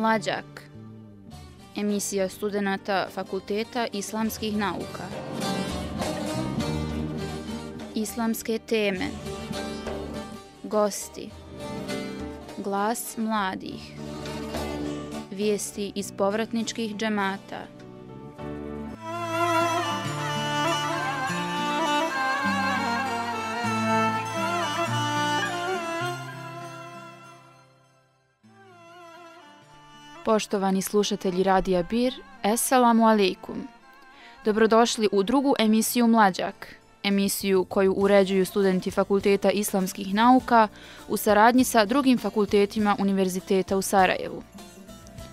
Mlađak Emisija studenta Fakulteta islamskih nauka. Islamske teme. Gosti. Glas mladih. Vijesti iz povratničkih džemata. Poštovani slušatelji Radija Bir, Esselamu alaikum. Dobrodošli u drugu emisiju Mlađak, emisiju koju uređuju studenti Fakulteta islamskih nauka u saradnji sa drugim fakultetima Univerziteta u Sarajevu.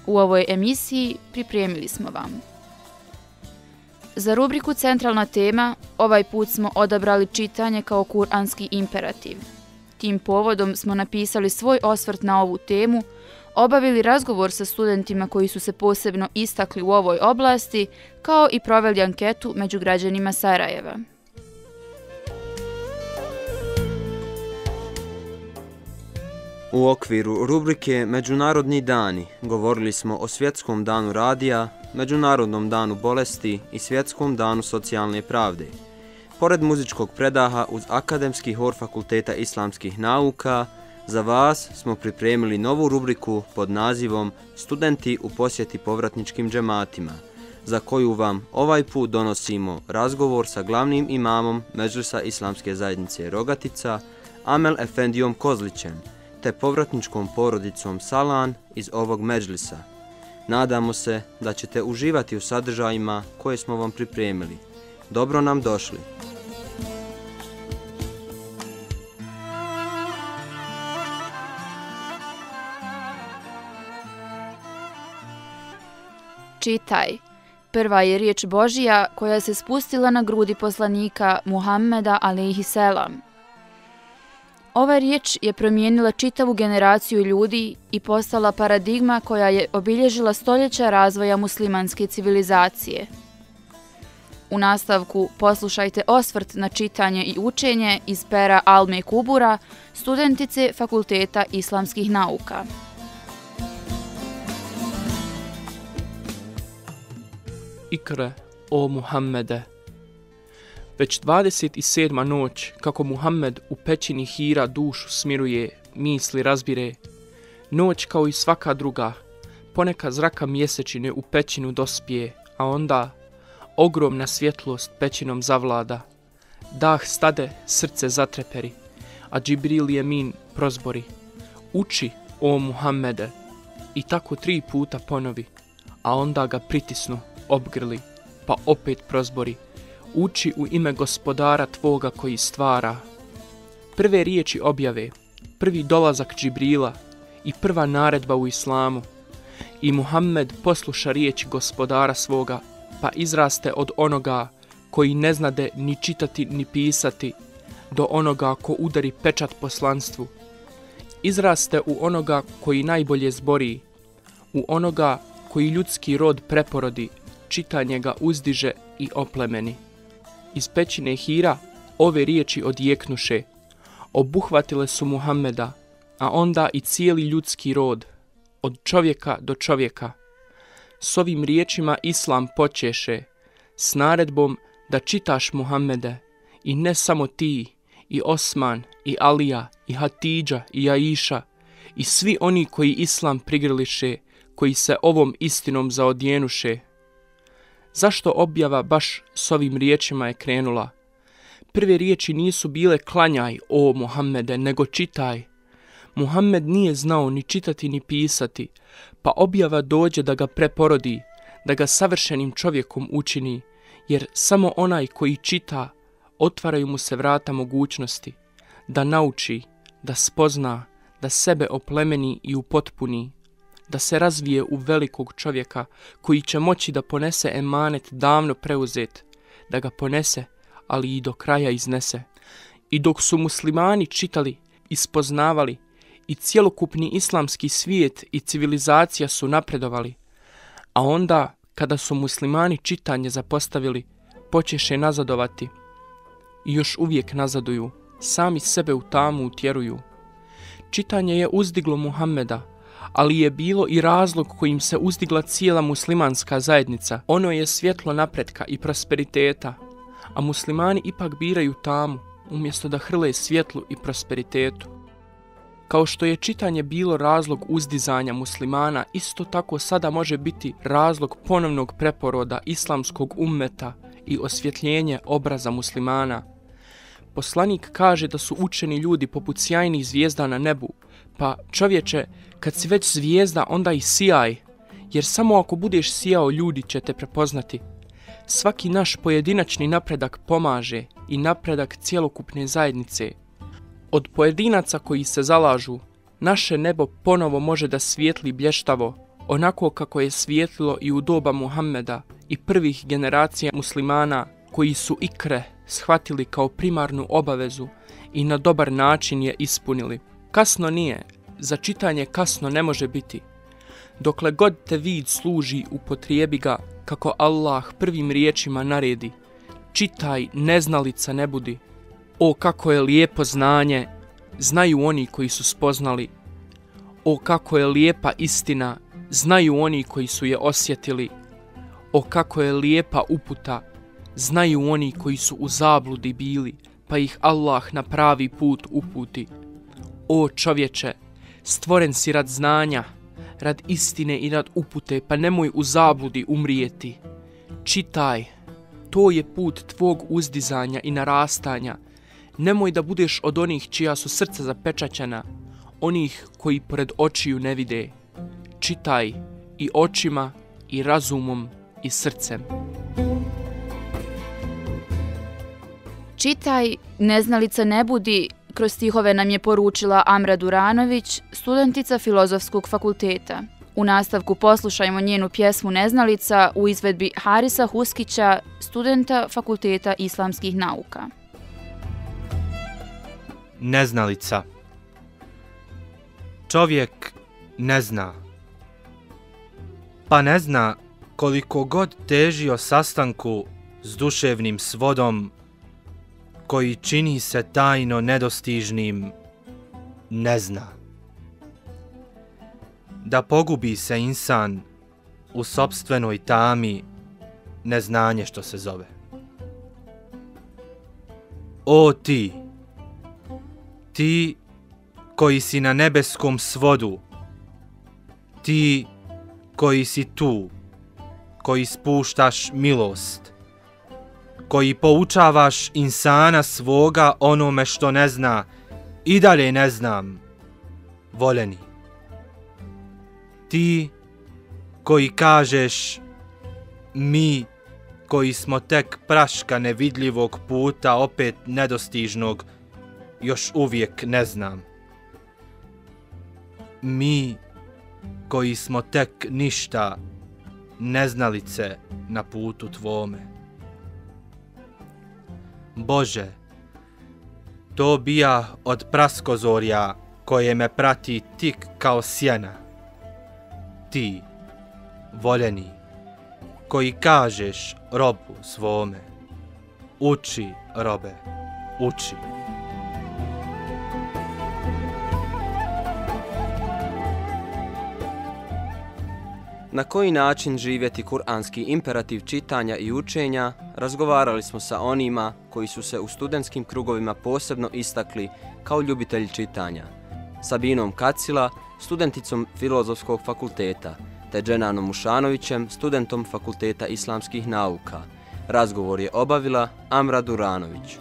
U ovoj emisiji pripremili smo vam. Za rubriku Centralna tema ovaj put smo odabrali čitanje kao kuranski imperativ. Tim povodom smo napisali svoj osvrt na ovu temu – obavili razgovor sa studentima koji su se posebno istakli u ovoj oblasti, kao i proveli anketu među građanima Sarajeva. U okviru rubrike Međunarodni dani govorili smo o Svjetskom danu radija, Međunarodnom danu bolesti i Svjetskom danu socijalne pravde. Pored muzičkog predaha uz Akademski hor Fakulteta islamskih nauka, Za vas smo pripremili novu rubriku pod nazivom Studenti u posjeti povratničkim džematima, za koju vam ovaj put donosimo razgovor sa glavnim imamom Međusa Islamske zajednice Rogatica, Amel Efendijom Kozlićem, te povratničkom porodicom Salan iz ovog Međlisa. Nadamo se da ćete uživati u sadržajima koje smo vam pripremili. Dobro nam došli! Čitaj. Prva je riječ Božija koja se spustila na grudi poslanika Muhammeda alaihi selam. Ova riječ je promijenila čitavu generaciju ljudi i postala paradigma koja je obilježila stoljeća razvoja muslimanske civilizacije. U nastavku poslušajte osvrt na čitanje i učenje iz pera Alme Kubura, studentice Fakulteta islamskih nauka. Ikre, o Muhammede. Već 27. noć, kako Muhammed u pećini hira dušu smiruje, misli razbire, noć kao i svaka druga, poneka zraka mjesečine u pećinu dospije, a onda ogromna svjetlost pećinom zavlada. Dah stade, srce zatreperi, a Džibril je min prozbori. Uči, o Muhammede, i tako tri puta ponovi, a onda ga pritisnu obgrli, pa opet prozbori, uči u ime gospodara tvoga koji stvara. Prve riječi objave, prvi dolazak Džibrila i prva naredba u islamu. I Muhammed posluša riječi gospodara svoga, pa izraste od onoga koji ne znade ni čitati ni pisati, do onoga ko udari pečat poslanstvu. Izraste u onoga koji najbolje zbori, u onoga koji ljudski rod preporodi, čitanje ga uzdiže i oplemeni. Iz pećine Hira ove riječi odjeknuše, obuhvatile su Muhammeda, a onda i cijeli ljudski rod, od čovjeka do čovjeka. S ovim riječima Islam počeše, s naredbom da čitaš Muhammede, i ne samo ti, i Osman, i Alija, i Hatidža, i Aisha, i svi oni koji Islam prigrliše, koji se ovom istinom zaodjenuše, Zašto objava baš s ovim riječima je krenula? Prve riječi nisu bile klanjaj, o Muhammede, nego čitaj. Muhammed nije znao ni čitati ni pisati, pa objava dođe da ga preporodi, da ga savršenim čovjekom učini, jer samo onaj koji čita, otvaraju mu se vrata mogućnosti, da nauči, da spozna, da sebe oplemeni i upotpuni da se razvije u velikog čovjeka koji će moći da ponese emanet davno preuzet, da ga ponese, ali i do kraja iznese. I dok su muslimani čitali, ispoznavali i cjelokupni islamski svijet i civilizacija su napredovali, a onda kada su muslimani čitanje zapostavili, počeše nazadovati i još uvijek nazaduju, sami sebe u tamu utjeruju. Čitanje je uzdiglo Muhammeda, ali je bilo i razlog kojim se uzdigla cijela muslimanska zajednica. Ono je svjetlo napretka i prosperiteta, a muslimani ipak biraju tamu, umjesto da hrle svjetlu i prosperitetu. Kao što je čitanje bilo razlog uzdizanja muslimana, isto tako sada može biti razlog ponovnog preporoda islamskog ummeta i osvjetljenje obraza muslimana. Poslanik kaže da su učeni ljudi poput sjajnih zvijezda na nebu, pa čovječe, kad si već zvijezda, onda i sijaj, jer samo ako budeš sijao, ljudi će te prepoznati. Svaki naš pojedinačni napredak pomaže i napredak cjelokupne zajednice. Od pojedinaca koji se zalažu, naše nebo ponovo može da svijetli blještavo, onako kako je svijetlilo i u doba Muhammeda i prvih generacija muslimana koji su ikre shvatili kao primarnu obavezu i na dobar način je ispunili. Kasno nije, za čitanje kasno ne može biti. Dokle god te vid služi, upotrijebi ga kako Allah prvim riječima naredi. Čitaj, neznalica ne budi. O, kako je lijepo znanje, znaju oni koji su spoznali. O, kako je lijepa istina, znaju oni koji su je osjetili. O, kako je lijepa uputa, znaju oni koji su u zabludi bili, pa ih Allah na pravi put uputi. O, čovječe, stvoren si rad znanja, rad istine i rad upute, pa nemoj u zabludi umrijeti. Čitaj, to je put tvog uzdizanja i narastanja. Nemoj da budeš od onih čija su srca zapečaćena, onih koji pored očiju ne vide. Čitaj i očima i razumom i srcem. Čitaj, neznalica ne budi, kroz stihove nam je poručila Amra Duranović, studentica Filozofskog fakulteta. U nastavku poslušajmo njenu pjesmu Neznalica u izvedbi Harisa Huskića, studenta Fakulteta islamskih nauka. Neznalica Čovjek ne zna. Pa ne zna koliko god težio sastanku s duševnim svodom koji čini se tajno nedostižnim, ne zna. Da pogubi se insan u sobstvenoj tami neznanje što se zove. O ti, ti koji si na nebeskom svodu, ti koji si tu, koji spuštaš milost, koji poučavaš insana svoga onome što ne zna i dalje ne znam, voleni. Ti koji kažeš mi koji smo tek praška nevidljivog puta opet nedostižnog, još uvijek ne znam. Mi koji smo tek ništa neznalice na putu tvome. Bože, to bija od praskozorja koje me prati tik kao sjena. Ti, voljeni, koji kažeš robu svome, uči, robe, uči. Na koji način živjeti kuranski imperativ čitanja i učenja, razgovarali smo sa onima koji su se u studentskim krugovima posebno istakli kao ljubitelji čitanja. Sabinom Kacila, studenticom Filozofskog fakulteta, te Dženanom Mušanovićem, studentom Fakulteta islamskih nauka. Razgovor je obavila Amra Duranović.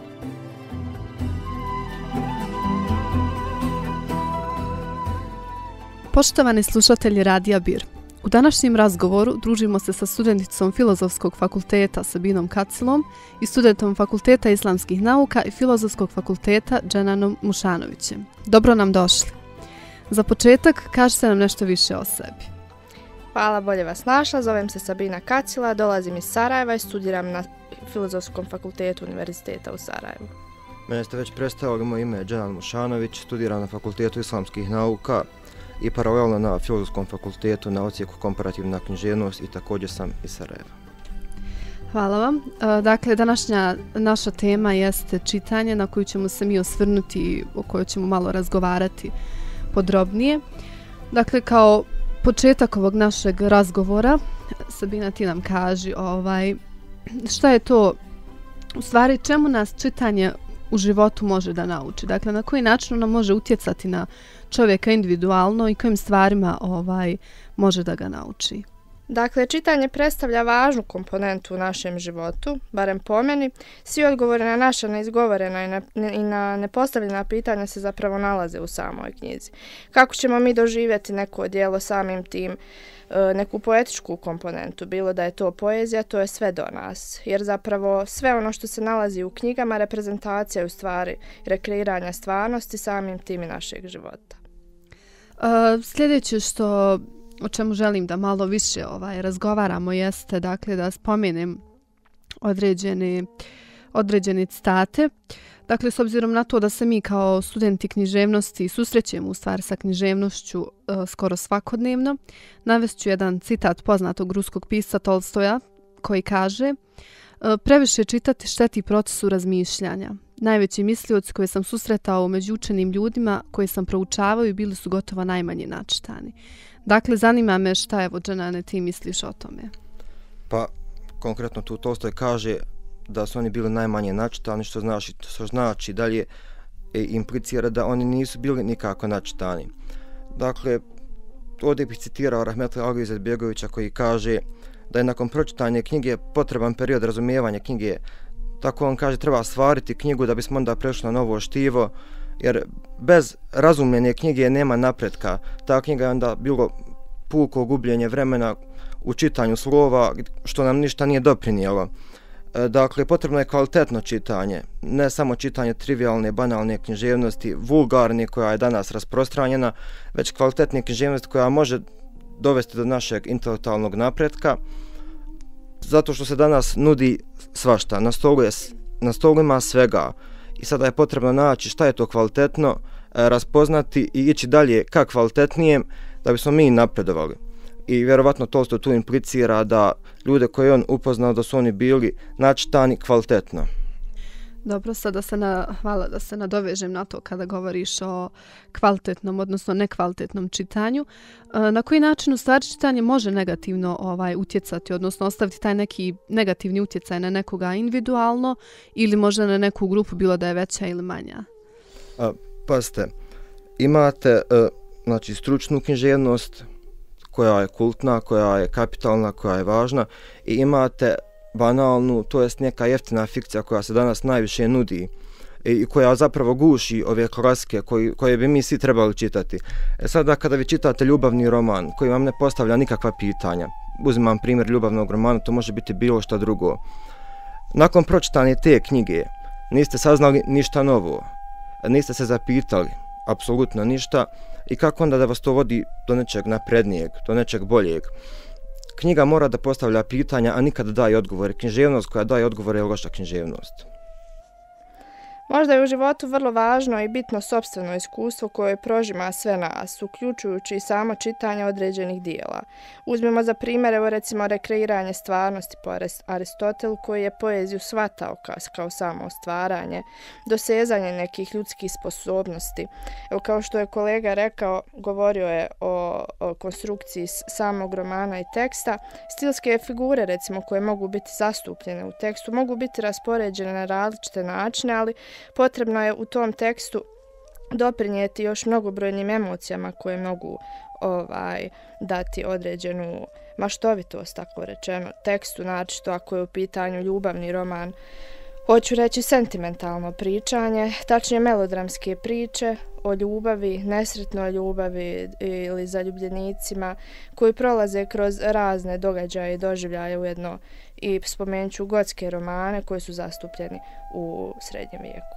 Poštovani slušatelji Radija Bir, U današnjem razgovoru družimo se sa studenticom Filozofskog fakulteta Sabinom Kacilom i studentom Fakulteta islamskih nauka i Filozofskog fakulteta Dženanom Mušanovićem. Dobro nam došli. Za početak, kažete nam nešto više o sebi. Hvala, bolje vas našla. Zovem se Sabina Kacila, dolazim iz Sarajeva i studiram na Filozofskom fakultetu Univerziteta u Sarajevu. Mene ste već predstavili, moje ime je Dženan Mušanović, studiram na Fakultetu islamskih nauka i paralelno na Filozofskom fakultetu na ocijeku komparativna književnost i također sam iz Sarajeva. Hvala vam. E, dakle, današnja naša tema jeste čitanje na koju ćemo se mi osvrnuti i o kojoj ćemo malo razgovarati podrobnije. Dakle, kao početak ovog našeg razgovora, Sabina ti nam kaži ovaj, šta je to, u stvari čemu nas čitanje u životu može da nauči? Dakle, na koji način ona može utjecati na čovjeka individualno i kojim stvarima ovaj može da ga nauči? Dakle, čitanje predstavlja važnu komponentu u našem životu, barem po meni. Svi odgovore na naša neizgovorena i na, i na nepostavljena pitanja se zapravo nalaze u samoj knjizi. Kako ćemo mi doživjeti neko dijelo samim tim, e, neku poetičku komponentu, bilo da je to poezija, to je sve do nas. Jer zapravo sve ono što se nalazi u knjigama, reprezentacija u stvari rekreiranja stvarnosti samim tim i našeg života. Uh, sljedeće što o čemu želim da malo više ovaj razgovaramo jeste dakle da spomenem određene određene citate. Dakle, s obzirom na to da se mi kao studenti književnosti susrećemo u stvari sa književnošću e, skoro svakodnevno, navešću jedan citat poznatog ruskog pisa Tolstoja koji kaže e, Previše čitati šteti procesu razmišljanja. Najveći mislioci koje sam susretao među učenim ljudima koje sam proučavao i bili su gotovo najmanje načitani. Dakle, zanima me šta je Vođanane ti misliš o tome? Pa, konkretno tu Tolstoj kaže da su oni bili najmanje načitani, što znači, što znači dalje e, implicira da oni nisu bili nikako načitani. Dakle, ovdje bih citirao Rahmetli Algiza Begovića koji kaže da je nakon pročitanja knjige potreban period razumijevanja knjige. Tako on kaže treba stvariti knjigu da bismo onda prešli na novo štivo, jer bez razumljene knjige nema napretka. Ta knjiga je onda bilo puko gubljenje vremena u čitanju slova, što nam ništa nije doprinijelo. E, dakle, potrebno je kvalitetno čitanje, ne samo čitanje trivialne, banalne književnosti, vulgarne koja je danas rasprostranjena, već kvalitetne književnosti koja može dovesti do našeg intelektualnog napretka, zato što se danas nudi svašta, na stolu, je, na stolu ima svega, i sada je potrebno naći šta je to kvalitetno, e, raspoznati i ići dalje ka kvalitetnijem da bismo mi napredovali. I vjerovatno to što tu implicira da ljude koje on upoznao da su oni bili načitani kvalitetno. Dobro, sada se na, hvala da se nadovežem na to kada govoriš o kvalitetnom, odnosno nekvalitetnom čitanju. E, na koji način u stvari čitanje može negativno ovaj utjecati, odnosno ostaviti taj neki negativni utjecaj na nekoga individualno ili možda na neku grupu, bilo da je veća ili manja? A, pa ste, imate a, znači, stručnu književnost koja je kultna, koja je kapitalna, koja je važna i imate banalnu, to jest neka jeftina fikcija koja se danas najviše nudi i koja zapravo guši ove klaske koji, koje bi mi svi trebali čitati. E sada kada vi čitate ljubavni roman koji vam ne postavlja nikakva pitanja, uzimam primjer ljubavnog romana, to može biti bilo što drugo. Nakon pročitanje te knjige niste saznali ništa novo, niste se zapitali apsolutno ništa i kako onda da vas to vodi do nečeg naprednijeg, do nečeg boljeg knjiga mora da postavlja pitanja, a nikada daje odgovore. Književnost koja daje odgovore je loša književnost. Možda je u životu vrlo važno i bitno sobstveno iskustvo koje prožima sve nas, uključujući i samo čitanje određenih dijela. Uzmemo za primjer, evo recimo, rekreiranje stvarnosti po Aristotelu, koji je poeziju svatao kao, kao samo stvaranje, dosezanje nekih ljudskih sposobnosti. Evo, kao što je kolega rekao, govorio je o, o konstrukciji samog romana i teksta. Stilske figure, recimo, koje mogu biti zastupljene u tekstu, mogu biti raspoređene na različite načine, ali potrebno je u tom tekstu doprinijeti još mnogobrojnim emocijama koje mogu ovaj dati određenu maštovitost, tako rečeno, tekstu, znači to ako je u pitanju ljubavni roman, hoću reći sentimentalno pričanje, tačnije melodramske priče o ljubavi, nesretnoj ljubavi ili zaljubljenicima koji prolaze kroz razne događaje i doživljaje ujedno i spomenut ću gotske romane koji su zastupljeni u srednjem vijeku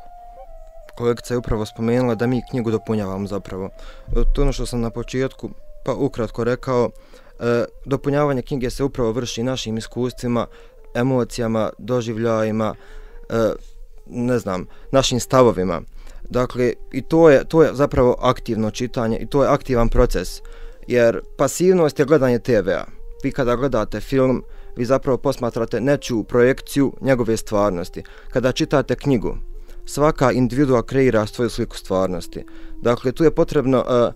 kolegica je upravo spomenula da mi knjigu dopunjavamo zapravo. E, to ono što sam na početku pa ukratko rekao, e, dopunjavanje knjige se upravo vrši našim iskustvima, emocijama, doživljajima, e, E, ne znam, našim stavovima. Dakle, i to je, to je zapravo aktivno čitanje i to je aktivan proces. Jer pasivnost je gledanje TV-a. Vi kada gledate film, vi zapravo posmatrate neću projekciju njegove stvarnosti. Kada čitate knjigu, svaka individua kreira svoju sliku stvarnosti. Dakle, tu je potrebno uh,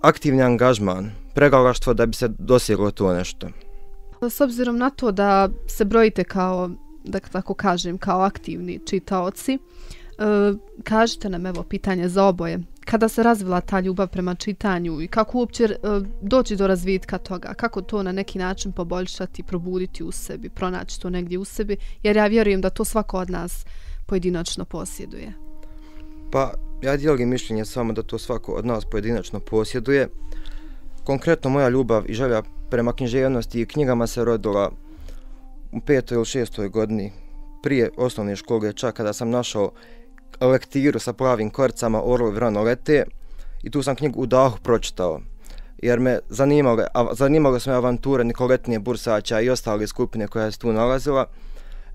aktivni angažman, pregalaštvo da bi se dosjeglo to nešto. S obzirom na to da se brojite kao, da tako kažem, kao aktivni čitaoci, E, kažite nam evo pitanje za oboje. Kada se razvila ta ljubav prema čitanju i kako uopće e, doći do razvitka toga? Kako to na neki način poboljšati, probuditi u sebi, pronaći to negdje u sebi? Jer ja vjerujem da to svako od nas pojedinačno posjeduje. Pa, ja dijelim mišljenje samo da to svako od nas pojedinačno posjeduje. Konkretno moja ljubav i želja prema književnosti i knjigama se rodila u petoj ili šestoj godini prije osnovne škole, čak kada sam našao lektiru sa plavim korcama Orlovi rano lete i tu sam knjigu u dahu pročitao jer me zanimale, zanimale su me avanture Nikoletnije Bursaća i ostale skupine koja se tu nalazila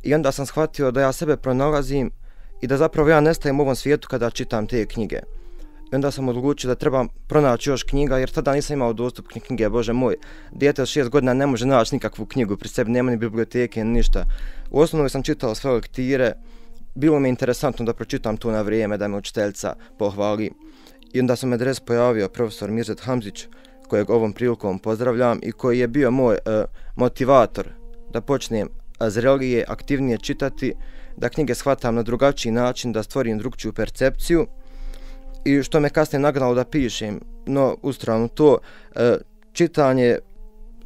i onda sam shvatio da ja sebe pronalazim i da zapravo ja nestajem u ovom svijetu kada čitam te knjige. I onda sam odlučio da trebam pronaći još knjiga, jer tada nisam imao dostup knjige, bože moj. Dijete od šest godina ne može naći nikakvu knjigu pri sebi, nema ni biblioteke, ni ništa. U osnovnoj sam čitao sve lektire, bilo mi interesantno da pročitam to na vrijeme, da me učiteljica pohvali. I onda sam adres pojavio profesor Mirzet Hamzić, kojeg ovom prilikom pozdravljam i koji je bio moj uh, motivator da počnem zrelije, aktivnije čitati, da knjige shvatam na drugačiji način, da stvorim drugčiju percepciju i što me kasnije nagnalo da pišem. No, u stranu to, e, čitanje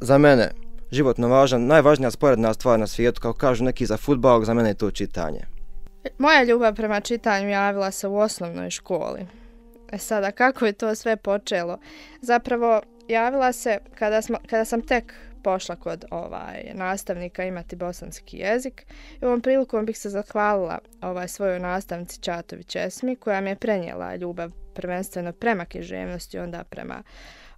za mene životno važan, najvažnija sporedna stvar na svijetu, kao kažu neki za futbal, za mene je to čitanje. Moja ljubav prema čitanju javila se u osnovnoj školi. E sada, kako je to sve počelo? Zapravo, javila se kada, smo, kada sam tek pošla kod ovaj nastavnika imati bosanski jezik. I ovom prilikom bih se zahvalila ovaj svojoj nastavnici Čatović Esmi koja mi je prenijela ljubav prvenstveno prema književnosti onda prema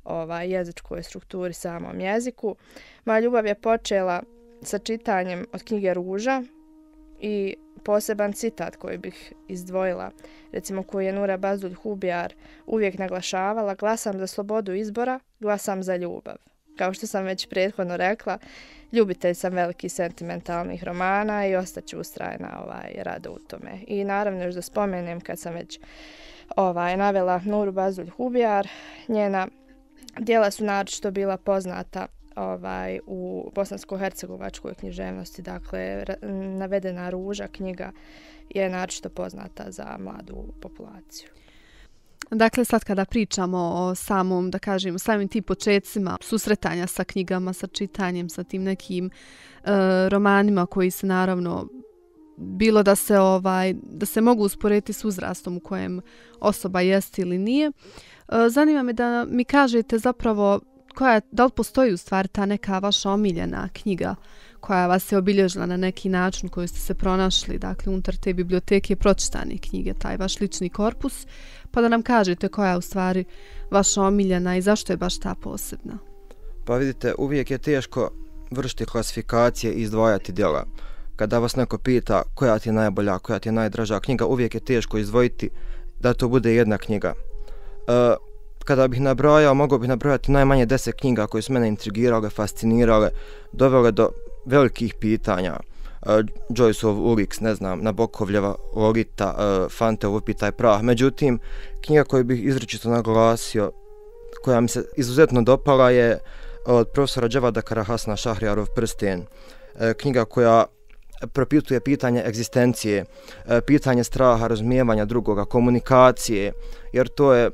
ovaj jezičkoj strukturi samom jeziku. Moja ljubav je počela sa čitanjem od knjige Ruža i poseban citat koji bih izdvojila, recimo koji je Nura Bazulj Hubijar uvijek naglašavala, glasam za slobodu izbora, glasam za ljubav. Kao što sam već prethodno rekla, ljubitelj sam veliki sentimentalnih romana i ostaću ustrajna ovaj, rado u tome. I naravno još da spomenem kad sam već ovaj, navela Nuru Bazulj Hubijar, njena dijela su naročito bila poznata ovaj u bosansko-hercegovačkoj književnosti, dakle navedena ruža knjiga je naročito poznata za mladu populaciju. Dakle, sad kada pričamo o samom, da kažem, samim tim početcima susretanja sa knjigama, sa čitanjem, sa tim nekim e, romanima koji se naravno bilo da se ovaj da se mogu usporediti s uzrastom u kojem osoba jeste ili nije. E, zanima me da mi kažete zapravo koja, da li postoji u stvari ta neka vaša omiljena knjiga koja vas je obilježila na neki način koju ste se pronašli, dakle, unutar te biblioteke pročitane knjige, taj vaš lični korpus, pa da nam kažete koja je u stvari vaša omiljena i zašto je baš ta posebna? Pa vidite, uvijek je teško vršiti klasifikacije i izdvajati djela. Kada vas neko pita koja ti je najbolja, koja ti je najdraža knjiga, uvijek je teško izdvojiti da to bude jedna knjiga. E, kada bih nabrojao, mogao bih nabrojati najmanje deset knjiga koje su mene intrigirale, fascinirale, dovele do velikih pitanja. E, uh, Joyceov Ulix, ne znam, Nabokovljeva Lolita, uh, Fante Upitaj prah. Međutim, knjiga koju bih izrečito naglasio, koja mi se izuzetno dopala je e, od profesora Džavada Karahasna Šahrijarov prsten. Knjiga koja propituje pitanje egzistencije, uh, pitanje straha, razumijevanja drugoga, komunikacije, jer to je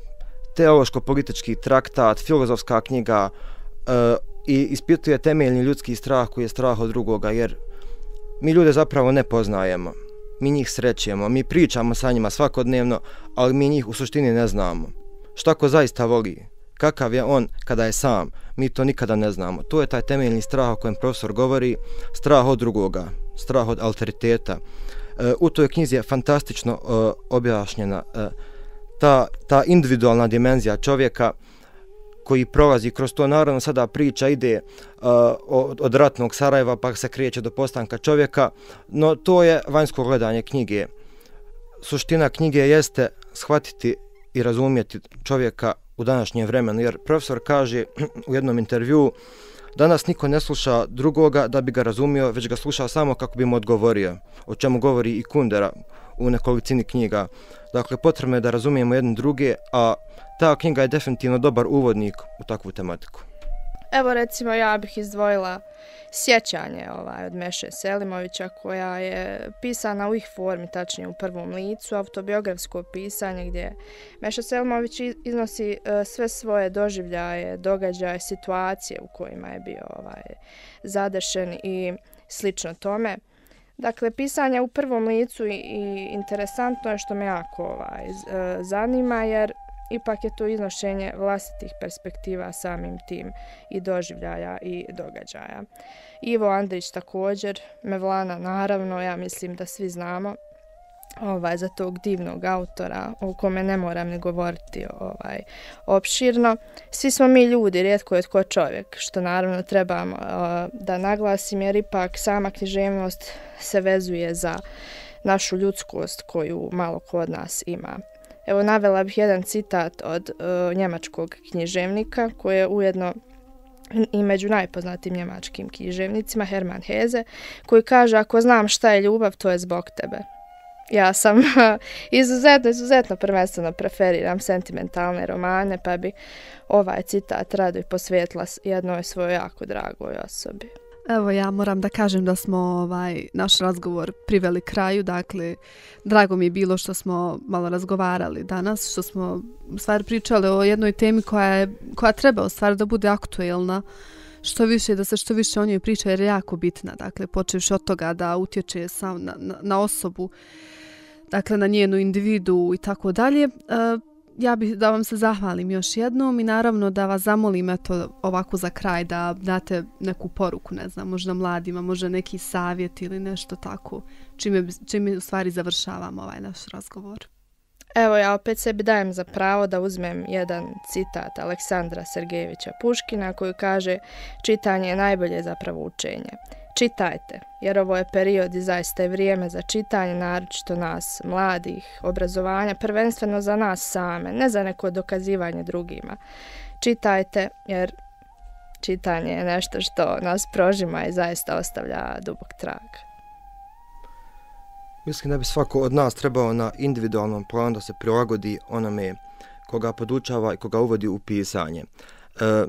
teološko-politički traktat, filozofska knjiga e, i ispituje temeljni ljudski strah koji je strah od drugoga, jer mi ljude zapravo ne poznajemo. Mi njih srećemo, mi pričamo sa njima svakodnevno, ali mi njih u suštini ne znamo. Šta ko zaista voli? Kakav je on kada je sam? Mi to nikada ne znamo. To je taj temeljni strah o kojem profesor govori, strah od drugoga, strah od alteriteta. E, u toj knjizi je fantastično e, objašnjena e, ta, ta individualna dimenzija čovjeka koji prolazi kroz to, naravno sada priča ide uh, od, od ratnog Sarajeva pa se kreće do postanka čovjeka, no to je vanjsko gledanje knjige. Suština knjige jeste shvatiti i razumjeti čovjeka u današnjem vremenu, jer profesor kaže u jednom intervju danas niko ne sluša drugoga da bi ga razumio, već ga sluša samo kako bi mu odgovorio, o čemu govori i Kundera u nekolicini knjiga. Dakle, potrebno je da razumijemo jedne druge, a ta knjiga je definitivno dobar uvodnik u takvu tematiku. Evo recimo ja bih izdvojila sjećanje ovaj, od Meše Selimovića koja je pisana u ih formi, tačnije u prvom licu, autobiografsko pisanje gdje Meša Selimović iznosi uh, sve svoje doživljaje, događaje, situacije u kojima je bio ovaj, zadešen i slično tome. Dakle, pisanje u prvom licu i, i interesantno je što me jako ovaj, e, zanima jer ipak je to iznošenje vlastitih perspektiva samim tim i doživljaja i događaja. Ivo Andrić također, Mevlana naravno, ja mislim da svi znamo ovaj za tog divnog autora o kome ne moram ni govoriti ovaj opširno. Svi smo mi ljudi, rijetko je tko čovjek, što naravno trebamo uh, da naglasim jer ipak sama književnost se vezuje za našu ljudskost koju malo ko od nas ima. Evo navela bih jedan citat od uh, njemačkog književnika koji je ujedno i među najpoznatim njemačkim književnicima Herman Heze koji kaže ako znam šta je ljubav to je zbog tebe. Ja sam izuzetno, izuzetno prvenstveno preferiram sentimentalne romane pa bi ovaj citat rado i posvetila jednoj svojoj jako dragoj osobi. Evo ja moram da kažem da smo ovaj naš razgovor priveli kraju, dakle drago mi je bilo što smo malo razgovarali danas, što smo stvar pričali o jednoj temi koja je koja treba u stvari da bude aktuelna. Što više da se što više o njoj priča jer je jako bitna, dakle počevši od toga da utječe sam na, na, na osobu, dakle na njenu individu i tako dalje. E, Ja bih da vam se zahvalim još jednom i naravno da vas zamolim eto ovako za kraj da date neku poruku, ne znam, možda mladima, možda neki savjet ili nešto tako, čime, čime u stvari završavamo ovaj naš razgovor. Evo ja opet sebi dajem za pravo da uzmem jedan citat Aleksandra Sergejevića Puškina koji kaže čitanje je najbolje zapravo učenje. Čitajte, jer ovo je period i zaista je vrijeme za čitanje, naročito nas, mladih, obrazovanja, prvenstveno za nas same, ne za neko dokazivanje drugima. Čitajte, jer čitanje je nešto što nas prožima i zaista ostavlja dubok trag. Mislim da bi svako od nas trebao na individualnom planu da se prilagodi onome koga podučava i koga uvodi u pisanje. E,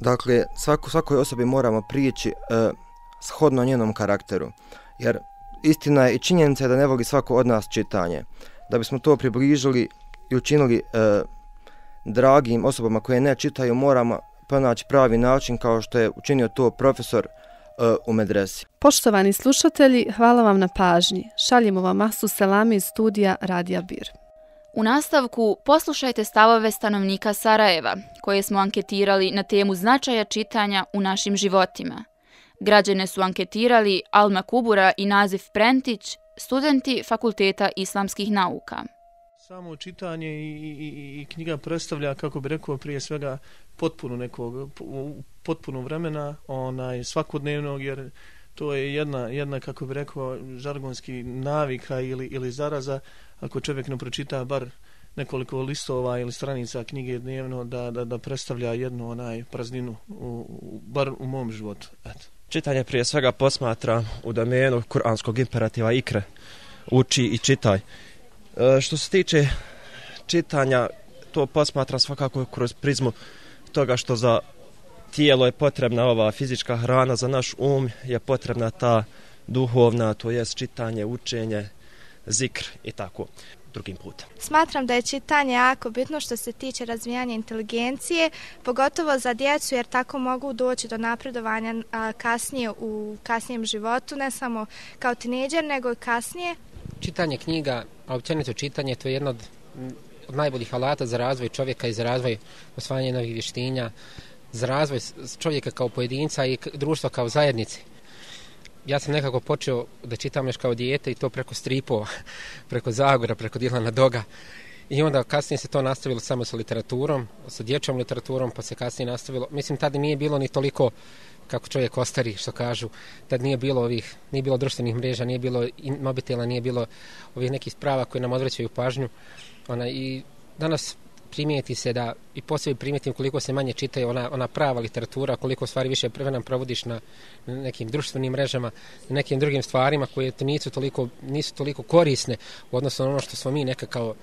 dakle, svako, svakoj osobi moramo prijeći e, shodno njenom karakteru. Jer istina je i činjenica je da ne voli svako od nas čitanje. Da bismo to približili i učinili e, dragim osobama koje ne čitaju, moramo pronaći pravi način kao što je učinio to profesor e, u medresi. Poštovani slušatelji, hvala vam na pažnji. Šaljemo vam masu selami iz studija Radija Bir. U nastavku poslušajte stavove stanovnika Sarajeva, koje smo anketirali na temu značaja čitanja u našim životima – Građane su anketirali Alma Kubura i Nazif Prentić, studenti Fakulteta islamskih nauka. Samo čitanje i, i, i knjiga predstavlja, kako bi rekao, prije svega potpuno nekog, potpuno vremena, onaj, svakodnevnog, jer to je jedna, jedna kako bi rekao, žargonski navika ili, ili zaraza, ako čovjek ne pročita bar nekoliko listova ili stranica knjige dnevno, da, da, da predstavlja jednu onaj prazninu, u, u, bar u mom životu. Eto. Čitanje prije svega posmatra u domenu kuranskog imperativa ikre. Uči i čitaj. E, što se tiče čitanja, to posmatram svakako kroz prizmu toga što za tijelo je potrebna ova fizička hrana, za naš um je potrebna ta duhovna, to jest čitanje, učenje, zikr i tako drugim putem. Smatram da je čitanje jako bitno što se tiče razvijanja inteligencije, pogotovo za djecu jer tako mogu doći do napredovanja kasnije u kasnijem životu, ne samo kao tineđer, nego i kasnije. Čitanje knjiga, a općenito čitanje, to je jedno od, od najboljih alata za razvoj čovjeka i za razvoj osvajanja novih vještinja, za razvoj čovjeka kao pojedinca i društva kao zajednice ja sam nekako počeo da čitam još kao dijete i to preko stripova, preko Zagora, preko Dilana Doga. I onda kasnije se to nastavilo samo sa literaturom, sa dječjom literaturom, pa se kasnije nastavilo. Mislim, tada nije bilo ni toliko, kako čovjek ostari, što kažu, tad nije bilo ovih, nije bilo društvenih mreža, nije bilo mobitela, nije bilo ovih nekih sprava koje nam odvraćaju pažnju. Ona, I danas primijeti se da i poslije primijetim koliko se manje čitaju ona, ona prava literatura, koliko stvari više vremena provodiš na, nekim društvenim mrežama, na nekim drugim stvarima koje nisu toliko, nisu toliko korisne u odnosu na ono što smo mi neka kao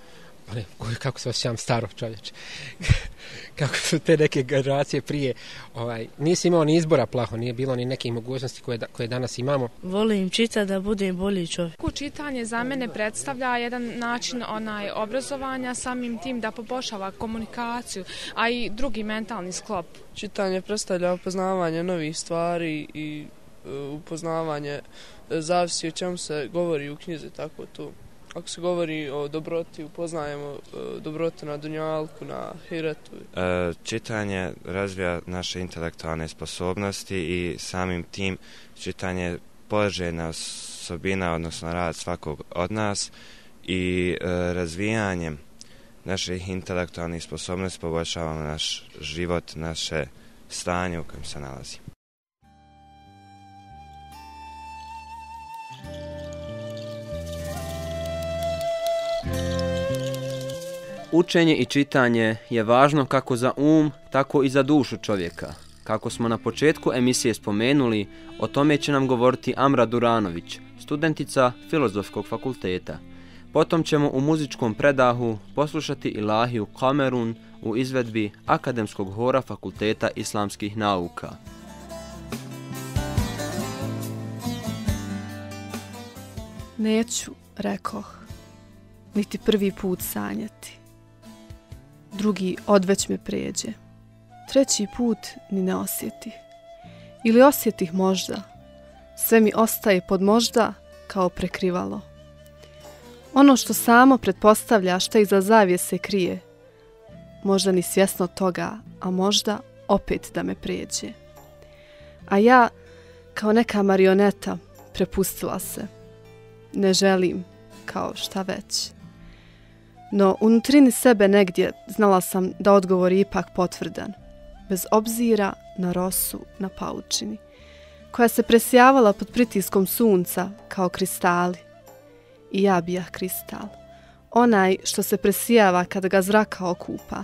Pa ne, kako se osjećam staro čovječe. kako su te neke generacije prije. Ovaj, nisi imao ni izbora plaho, nije bilo ni nekih mogućnosti koje, da, koje danas imamo. Volim čitati da budem bolji čovjek. Čitanje za mene predstavlja jedan način onaj obrazovanja samim tim da poboljšava komunikaciju, a i drugi mentalni sklop. Čitanje predstavlja upoznavanje novih stvari i uh, upoznavanje uh, zavisi o čemu se govori u knjizi, tako tu ako se govori o dobroti, upoznajemo e, dobrotu na Dunjalku, na Hiretu. E, čitanje razvija naše intelektualne sposobnosti i samim tim čitanje poželjna osobina, odnosno rad svakog od nas i e, razvijanjem naših intelektualnih sposobnosti poboljšavamo naš život, naše stanje u kojem se nalazimo. Učenje i čitanje je važno kako za um, tako i za dušu čovjeka. Kako smo na početku emisije spomenuli, o tome će nam govoriti Amra Duranović, studentica Filozofskog fakulteta. Potom ćemo u muzičkom predahu poslušati Ilahiju Kamerun u izvedbi Akademskog hora Fakulteta Islamskih nauka. Neću, rekoh, niti prvi put sanjati drugi odveć me pređe. Treći put ni ne osjeti. Ili osjetih možda. Sve mi ostaje pod možda kao prekrivalo. Ono što samo pretpostavlja šta iza zavije se krije. Možda ni svjesno toga, a možda opet da me pređe. A ja, kao neka marioneta, prepustila se. Ne želim, kao šta već. No, unutrini sebe negdje znala sam da odgovor je ipak potvrdan, bez obzira na rosu na paučini, koja se presjavala pod pritiskom sunca kao kristali. I ja bijah kristal. Onaj što se presijava kada ga zraka okupa,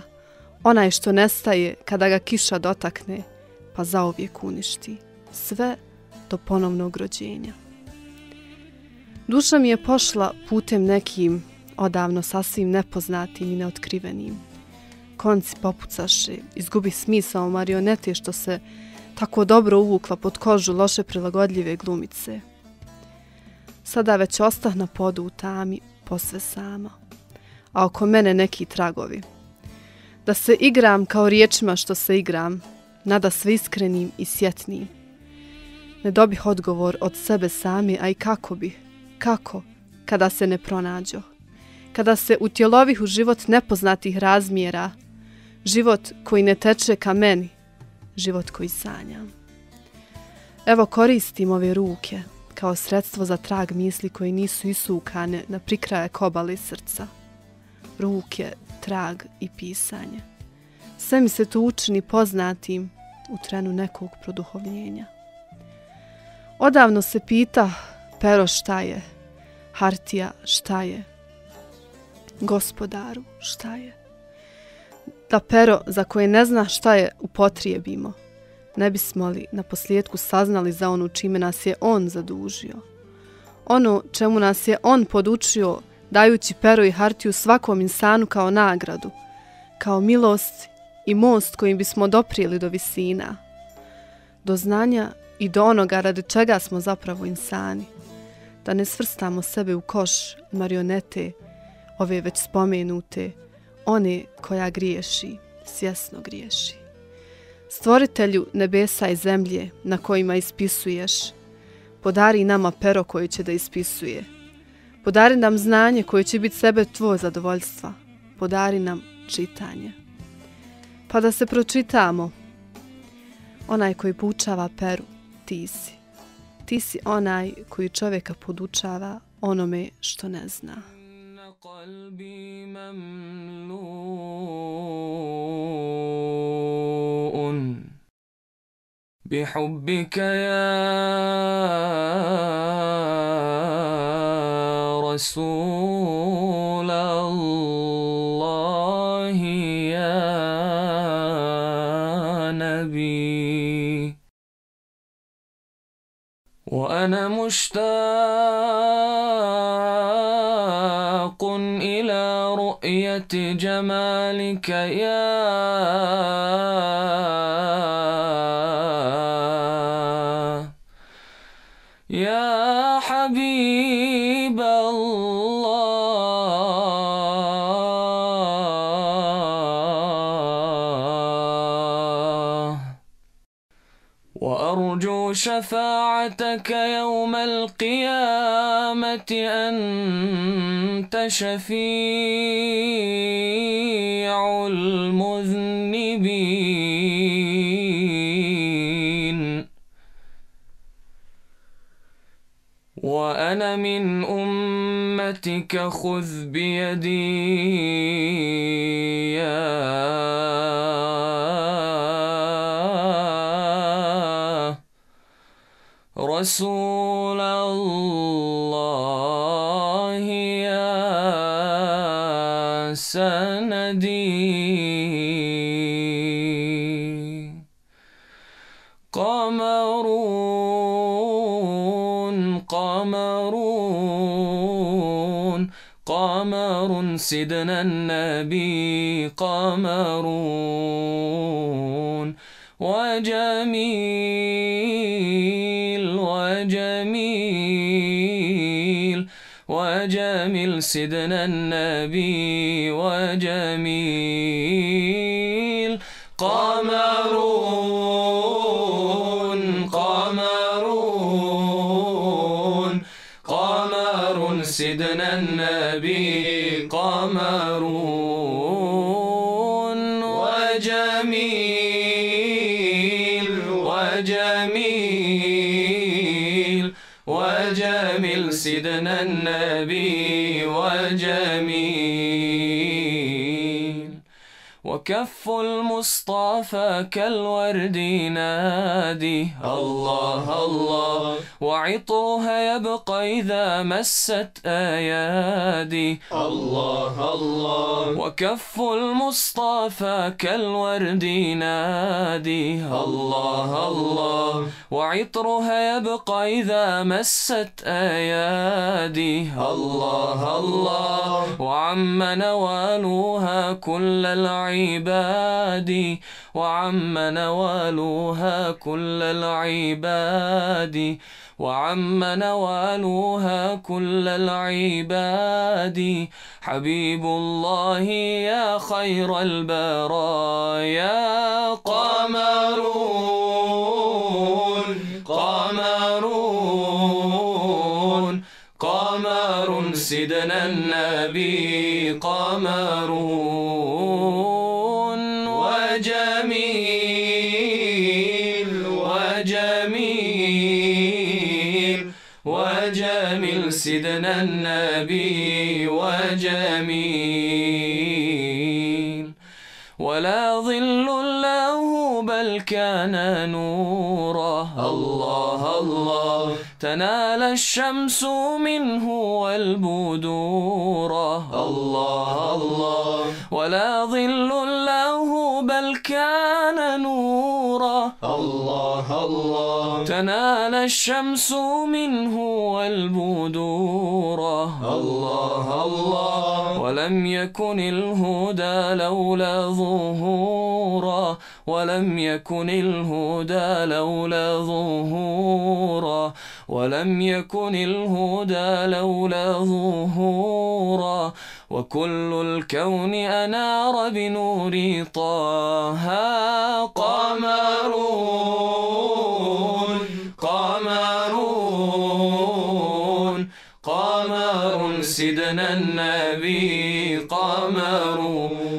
onaj što nestaje kada ga kiša dotakne, pa zaovijek uništi. Sve do ponovnog rođenja. Duša mi je pošla putem nekim odavno sasvim nepoznatim i neotkrivenim. Konci popucaše, izgubi smisao marionete što se tako dobro uvukla pod kožu loše prilagodljive glumice. Sada već ostah na podu u tami, posve sama. A oko mene neki tragovi. Da se igram kao riječima što se igram, nada sve iskrenim i sjetnim. Ne dobih odgovor od sebe sami, a i kako bi, kako, kada se ne pronađo kada se utjelovih u život nepoznatih razmjera, život koji ne teče ka meni, život koji sanjam. Evo koristim ove ruke kao sredstvo za trag misli koji nisu isukane na prikraje kobale srca. Ruke, trag i pisanje. Sve mi se to učini poznatim u trenu nekog produhovljenja. Odavno se pita pero šta je, hartija šta je, gospodaru, šta je? Da pero za koje ne zna šta je upotrijebimo, ne bismo li na posljedku saznali za ono čime nas je on zadužio. Ono čemu nas je on podučio, dajući pero i hartiju svakom insanu kao nagradu, kao milost i most kojim bismo doprijeli do visina, do znanja i do onoga radi čega smo zapravo insani, da ne svrstamo sebe u koš marionete, ove već spomenute, one koja griješi, svjesno griješi. Stvoritelju nebesa i zemlje na kojima ispisuješ, podari nama pero koje će da ispisuje. Podari nam znanje koje će biti sebe tvoje zadovoljstva. Podari nam čitanje. Pa da se pročitamo. Onaj koji poučava peru, ti si. Ti si onaj koji čovjeka podučava onome što ne zna. قلبي مملوء بحبك يا رسول الله يا نبي. وأنا مشتاق جمالك يا يا حبيب الله. وأرجو شفاعتك يوم القيامة أنت شفيع. المذنبين. وأنا من أمتك خذ بيدي يا رسول. سيدنا النبي قمرون وجميل وجميل وجميل سيدنا النبي وجميل. وكف المصطفى كالورد ينادي الله الله. وعطرها يبقى إذا مست أيادي. الله الله. وكف المصطفى كالورد ينادي الله الله. وعطرها يبقى إذا مست أيادي. الله الله. وعم نوالها كل العباد وعم نوالها كل العباد. وعم نوالها كل العباد. حبيب الله يا خير البرايا. قمرون قمرون قمر سيدنا النبي قمرون. النبي وجميل. ولا ظل له بل كان نورا. الله الله. تنال الشمس منه والبدورا الله الله. ولا ظل له بل كان نورا الله الله. تنال الشمس منه والبدورا الله الله. ولم يكن الهدى لولا ظهورا ولم يكن الهدى لولا ظهورا ولم يكن الهدى لولا ظهورا. وكل الكون أنار بنور طه قمرون قمرون قمر سيدنا النبي قمرون.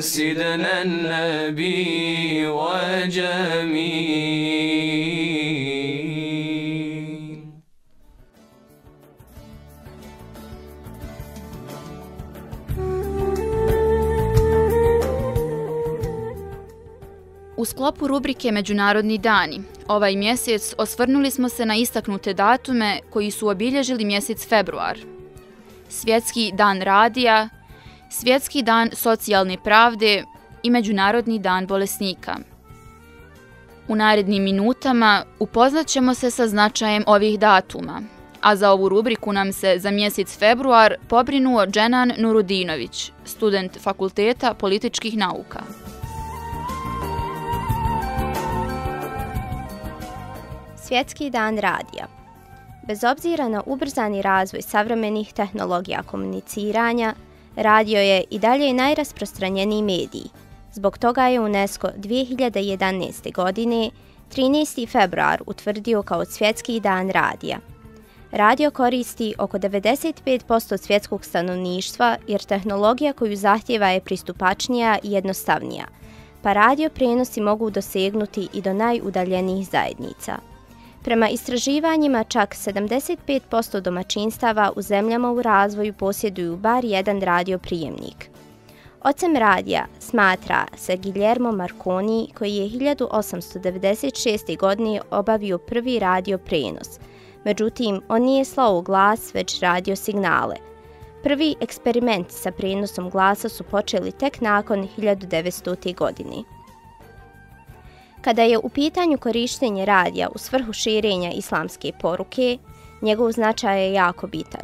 سيدنا النبي وجميل U sklopu rubrike Međunarodni dani, ovaj mjesec osvrnuli smo se na istaknute datume koji su obilježili mjesec februar. Svjetski dan radija, Svjetski dan socijalne pravde, i Međunarodni dan bolesnika. U narednim minutama upoznat ćemo se sa značajem ovih datuma, a za ovu rubriku nam se za mjesec februar pobrinuo Dženan Nurudinović, student Fakulteta političkih nauka. Svjetski dan radija Bez obzira na ubrzani razvoj savremenih tehnologija komuniciranja, radio je i dalje najrasprostranjeniji mediji. Zbog toga je UNESCO 2011. godine 13. februar utvrdio kao svjetski dan radija. Radio koristi oko 95% svjetskog stanovništva jer tehnologija koju zahtjeva je pristupačnija i jednostavnija, pa radio prenosi mogu dosegnuti i do najudaljenijih zajednica. Prema istraživanjima, čak 75% domaćinstava u zemljama u razvoju posjeduju bar jedan radio prijemnik. Ocem radija smatra se Guillermo Marconi koji je 1896. godine obavio prvi radio prenos. Međutim, on nije slao glas, već radio signale. Prvi eksperimenti sa prenosom glasa su počeli tek nakon 1900. godine. Kada je u pitanju korištenje radija u svrhu širenja islamske poruke, njegov značaj je jako bitan.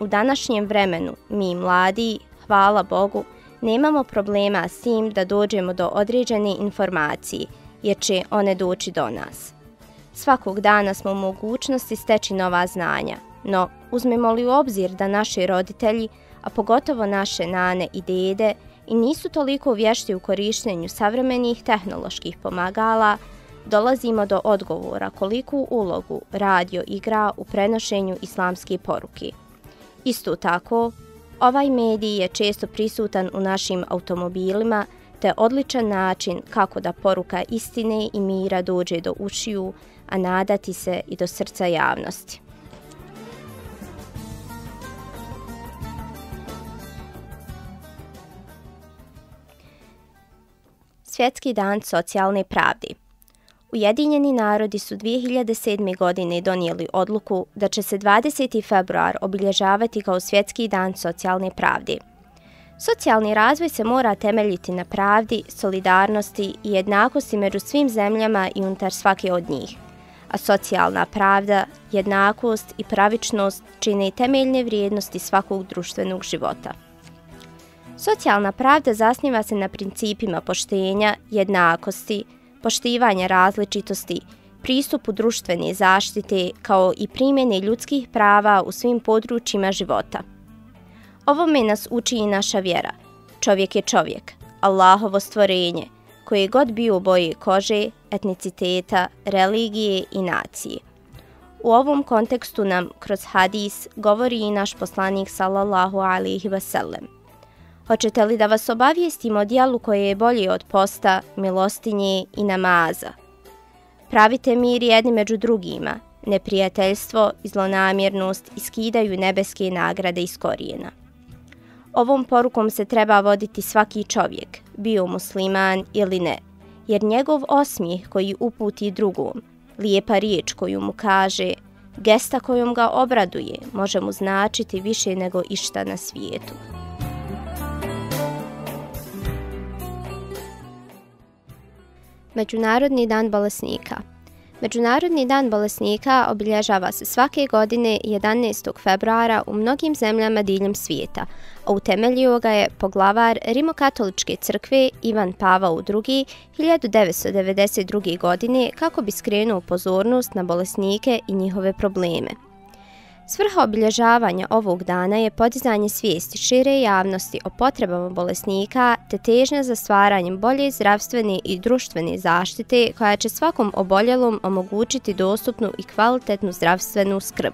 U današnjem vremenu mi mladi, hvala Bogu, nemamo problema s tim da dođemo do određene informacije, jer će one doći do nas. Svakog dana smo u mogućnosti steći nova znanja, no uzmemo li u obzir da naši roditelji, a pogotovo naše nane i dede, i nisu toliko vješti u korištenju savremenih tehnoloških pomagala, dolazimo do odgovora koliku ulogu radio igra u prenošenju islamske poruke. Isto tako, ovaj medij je često prisutan u našim automobilima, te odličan način kako da poruka istine i mira dođe do ušiju, a nadati se i do srca javnosti. Svjetski dan socijalne pravde. Ujedinjeni narodi su 2007. godine donijeli odluku da će se 20. februar obilježavati kao Svjetski dan socijalne pravde. Socijalni razvoj se mora temeljiti na pravdi, solidarnosti i jednakosti među svim zemljama i unutar svake od njih. A socijalna pravda, jednakost i pravičnost čine temeljne vrijednosti svakog društvenog života. Socijalna pravda zasniva se na principima poštenja, jednakosti, poštivanja različitosti, pristupu društvene zaštite kao i primjene ljudskih prava u svim područjima života. Ovome nas uči i naša vjera. Čovjek je čovjek, Allahovo stvorenje, koje god bio boje kože, etniciteta, religije i nacije. U ovom kontekstu nam kroz hadis govori i naš poslanik sallallahu alihi wasallam – Hoćete li da vas obavijestim o dijelu koje je bolje od posta, milostinje i namaza? Pravite mir jedni među drugima, neprijateljstvo i zlonamjernost iskidaju nebeske nagrade iz korijena. Ovom porukom se treba voditi svaki čovjek, bio musliman ili ne, jer njegov osmijeh koji uputi drugom, lijepa riječ koju mu kaže, gesta kojom ga obraduje, može mu značiti više nego išta na svijetu. Međunarodni dan bolesnika Međunarodni dan bolesnika obilježava se svake godine 11. februara u mnogim zemljama diljem svijeta, a utemeljio ga je poglavar Rimokatoličke crkve Ivan Pavao II. 1992. godine kako bi skrenuo pozornost na bolesnike i njihove probleme. Svrha obilježavanja ovog dana je podizanje svijesti šire javnosti o potrebama bolesnika te težnja za stvaranjem bolje zdravstvene i društvene zaštite koja će svakom oboljelom omogućiti dostupnu i kvalitetnu zdravstvenu skrb.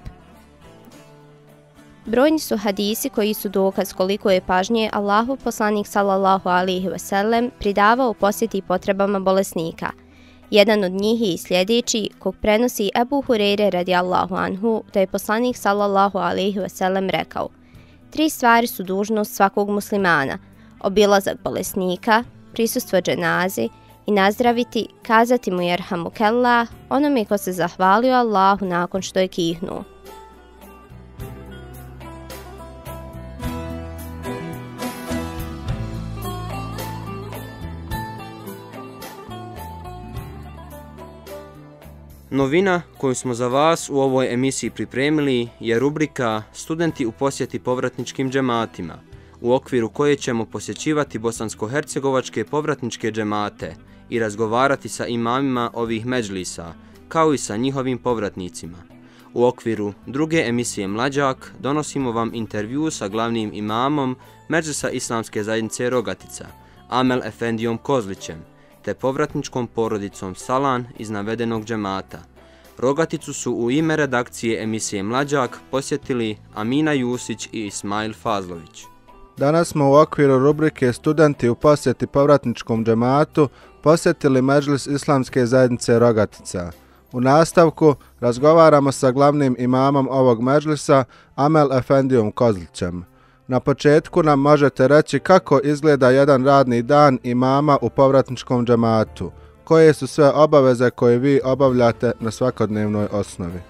Brojni su hadisi koji su dokaz koliko je pažnje Allahu poslanik sallallahu alihi wasallam pridavao posjeti potrebama bolesnika – Jedan od njih je i sljedeći kog prenosi Ebu Hureyre radijallahu anhu, da je poslanik sallallahu alaihi wasallam rekao Tri stvari su dužnost svakog muslimana, obilazak bolesnika, prisustvo dženazi i nazdraviti, kazati mu jerhamu kella onome ko se zahvalio Allahu nakon što je kihnuo. Novina koju smo za vas u ovoj emisiji pripremili je rubrika Studenti u posjeti povratničkim džematima, u okviru koje ćemo posjećivati bosansko-hercegovačke povratničke džemate i razgovarati sa imamima ovih međlisa, kao i sa njihovim povratnicima. U okviru druge emisije Mlađak donosimo vam intervju sa glavnim imamom Međlisa Islamske zajednice Rogatica, Amel Efendijom Kozlićem, te povratničkom porodicom Salan iz navedenog džemata. Rogaticu su u ime redakcije emisije Mlađak posjetili Amina Jusić i Ismail Fazlović. Danas smo u okviru rubrike Studenti u posjeti povratničkom džematu posjetili Međlis Islamske zajednice Rogatica. U nastavku razgovaramo sa glavnim imamom ovog međlisa Amel Efendijom Kozlićem. Na početku nam možete reći kako izgleda jedan radni dan imama u povratničkom džamatu. Koje su sve obaveze koje vi obavljate na svakodnevnoj osnovi?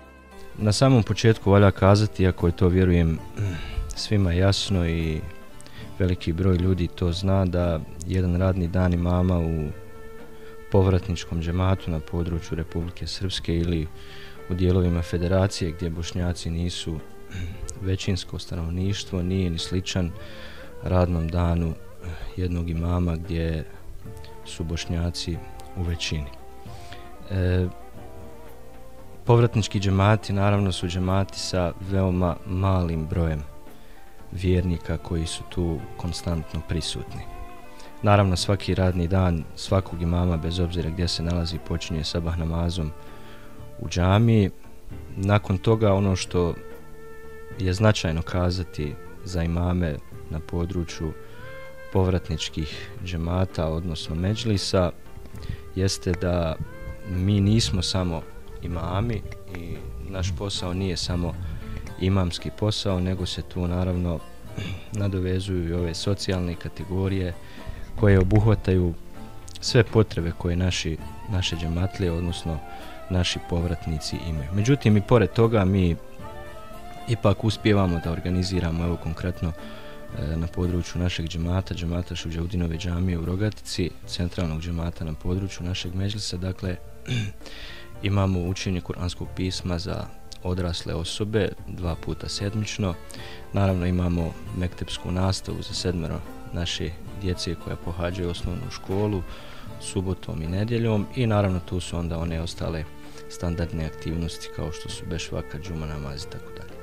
Na samom početku valja kazati, ako je to vjerujem svima jasno i veliki broj ljudi to zna, da jedan radni dan imama u povratničkom džematu na području Republike Srpske ili u dijelovima federacije gdje bošnjaci nisu većinsko stanovništvo nije ni sličan radnom danu jednog imama gdje su bošnjaci u većini. E, povratnički džemati naravno su džemati sa veoma malim brojem vjernika koji su tu konstantno prisutni. Naravno svaki radni dan svakog imama bez obzira gdje se nalazi počinje sabah namazom u džamiji. Nakon toga ono što je značajno kazati za imame na području povratničkih džemata, odnosno međlisa, jeste da mi nismo samo imami i naš posao nije samo imamski posao, nego se tu naravno nadovezuju i ove socijalne kategorije koje obuhvataju sve potrebe koje naši, naše džematlije, odnosno naši povratnici imaju. Međutim, i pored toga mi ipak uspijevamo da organiziramo evo konkretno e, na području našeg džemata, džemata Šuđaudinove džamije u Rogatici, centralnog džemata na području našeg međlisa, dakle imamo učenje kuranskog pisma za odrasle osobe dva puta sedmično. Naravno imamo mektepsku nastavu za sedmero naše djece koja pohađaju osnovnu školu subotom i nedjeljom i naravno tu su onda one ostale standardne aktivnosti kao što su bešvaka, džuma namaz i tako dalje.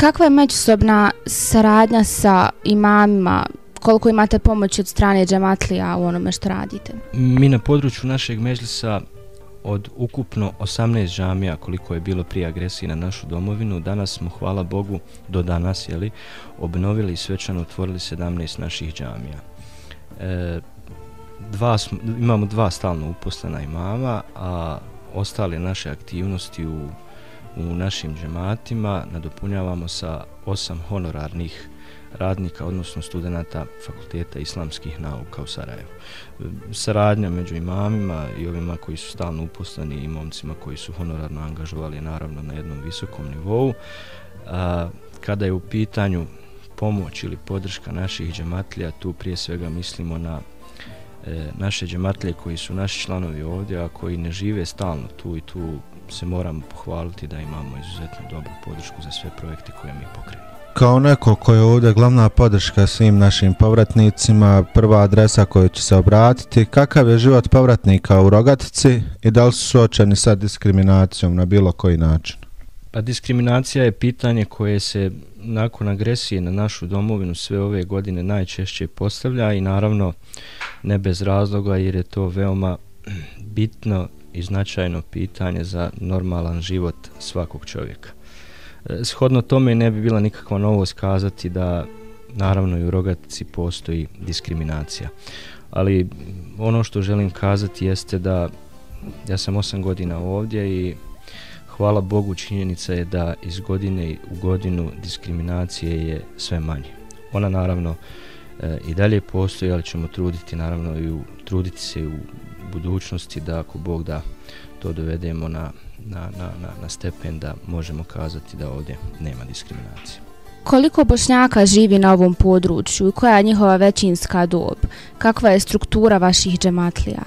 Kakva je međusobna saradnja sa imamima? Koliko imate pomoći od strane džematlija u onome što radite? Mi na području našeg međlisa od ukupno 18 džamija koliko je bilo prije agresije na našu domovinu, danas smo, hvala Bogu, do danas, jeli, obnovili i svečano otvorili 17 naših džamija. E, dva, imamo dva stalno uposlena imama, a ostale naše aktivnosti u u našim džematima nadopunjavamo sa osam honorarnih radnika, odnosno studenta Fakulteta islamskih nauka u Sarajevu. Saradnja među imamima i ovima koji su stalno uposleni i momcima koji su honorarno angažovali naravno na jednom visokom nivou. A, kada je u pitanju pomoć ili podrška naših džematlija, tu prije svega mislimo na e, naše džematlije koji su naši članovi ovdje, a koji ne žive stalno tu i tu se moramo pohvaliti da imamo izuzetno dobru podršku za sve projekte koje mi pokrenemo. Kao neko koji je ovdje glavna podrška svim našim povratnicima, prva adresa koju će se obratiti, kakav je život povratnika u Rogatici i da li su suočeni sa diskriminacijom na bilo koji način? Pa diskriminacija je pitanje koje se nakon agresije na našu domovinu sve ove godine najčešće postavlja i naravno ne bez razloga jer je to veoma bitno i značajno pitanje za normalan život svakog čovjeka. E, shodno tome ne bi bila nikakva novost kazati da naravno i u rogatici postoji diskriminacija. Ali ono što želim kazati jeste da ja sam 8 godina ovdje i hvala Bogu činjenica je da iz godine u godinu diskriminacije je sve manje. Ona naravno e, i dalje postoji, ali ćemo truditi naravno i u, truditi se u budućnosti da ako Bog da to dovedemo na, na, na, na, na stepen da možemo kazati da ovdje nema diskriminacije. Koliko bošnjaka živi na ovom području i koja je njihova većinska dob? Kakva je struktura vaših džematlija?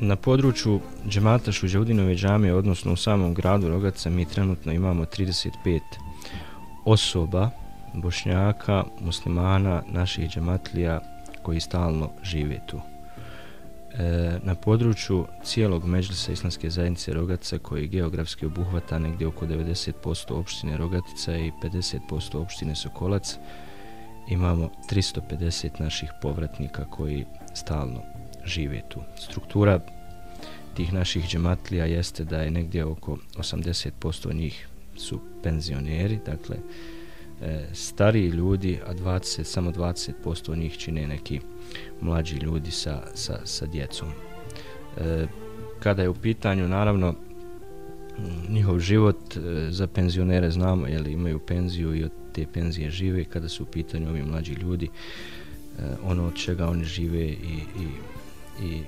na području džemata Šuđaudinove džame, odnosno u samom gradu Rogaca, mi trenutno imamo 35 osoba, bošnjaka, muslimana, naših džematlija koji stalno žive tu. E, na području cijelog Međlisa Islamske zajednice Rogatica koji geografski obuhvata negdje oko 90% opštine Rogatica i 50% opštine Sokolac imamo 350 naših povratnika koji stalno žive tu. Struktura tih naših džematlija jeste da je negdje oko 80% njih su penzioneri, dakle e, stariji ljudi, a 20, samo 20% njih čine neki mlađi ljudi sa, sa, sa djecom. E, kada je u pitanju, naravno, njihov život e, za penzionere znamo, jel, imaju penziju i od te penzije žive, kada su u pitanju ovi mlađi ljudi, e, ono od čega oni žive i, i, i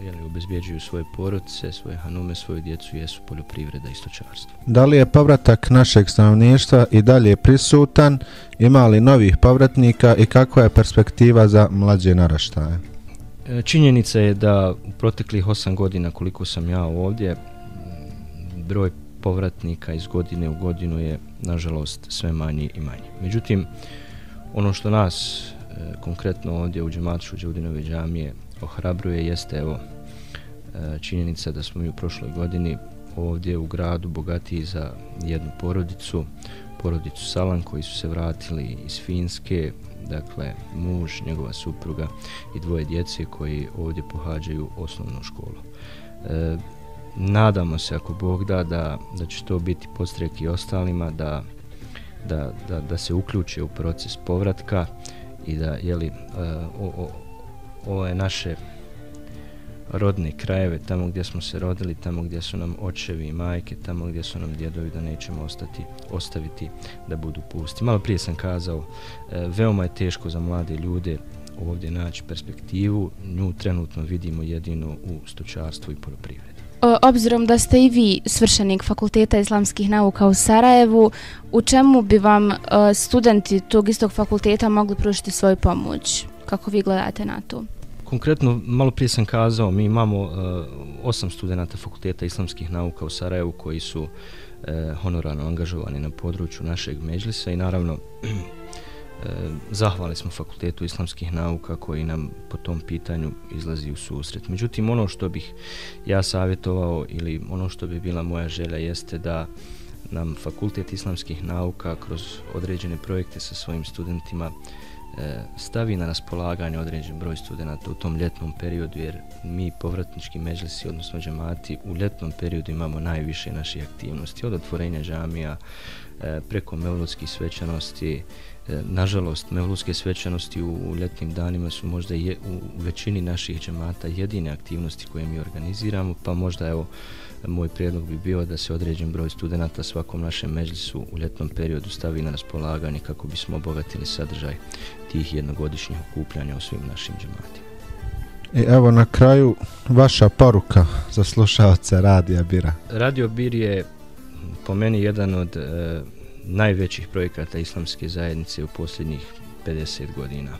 jeli, obezbjeđuju svoje porodice, svoje hanume, svoju djecu, jesu poljoprivreda i stočarstvo. Da li je povratak našeg stanovništva i dalje prisutan? Ima li novih povratnika i kakva je perspektiva za mlađe naraštaje? E, činjenica je da u proteklih osam godina koliko sam ja ovdje, broj povratnika iz godine u godinu je nažalost sve manji i manji. Međutim, ono što nas e, konkretno ovdje u Džematšu Đudinove džamije ohrabruje jeste evo e, činjenica da smo mi u prošloj godini ovdje u gradu bogatiji za jednu porodicu, porodicu Salan koji su se vratili iz Finske, dakle muž, njegova supruga i dvoje djece koji ovdje pohađaju osnovnu školu. E, nadamo se ako Bog da, da da će to biti postrek i ostalima da, da, da, da se uključe u proces povratka i da jeli, e, o, o, ove naše rodne krajeve, tamo gdje smo se rodili, tamo gdje su nam očevi i majke, tamo gdje su nam djedovi, da nećemo ostati, ostaviti da budu pusti. Malo prije sam kazao, e, veoma je teško za mlade ljude ovdje naći perspektivu, nju trenutno vidimo jedino u stočarstvu i poljoprivredi. Obzirom da ste i vi svršenik Fakulteta islamskih nauka u Sarajevu, u čemu bi vam e, studenti tog istog fakulteta mogli pružiti svoju pomoć? Kako vi gledate na to? Konkretno, malo prije sam kazao, mi imamo uh, osam studenta Fakulteta islamskih nauka u Sarajevu koji su uh, honorarno angažovani na području našeg međlisa i naravno uh, zahvali smo Fakultetu islamskih nauka koji nam po tom pitanju izlazi u susret. Međutim, ono što bih ja savjetovao ili ono što bi bila moja želja jeste da nam Fakultet islamskih nauka kroz određene projekte sa svojim studentima uh, E, stavi na raspolaganje određen broj studenta u tom ljetnom periodu, jer mi povratnički međlisi, odnosno džemati, u ljetnom periodu imamo najviše naših aktivnosti, od otvorenja džamija, e, preko mevludskih svećanosti. E, nažalost, mevludske svećanosti u ljetnim danima su možda je, u većini naših džemata jedine aktivnosti koje mi organiziramo, pa možda evo, moj prijedlog bi bio da se određen broj studenta svakom našem međlisu u ljetnom periodu stavi na raspolaganje kako bismo obogatili sadržaj tih jednogodišnjih okupljanja u svim našim džematima. I evo na kraju vaša poruka za slušalce Radija Bira. Radio Bir je po meni jedan od e, najvećih projekata islamske zajednice u posljednjih 50 godina.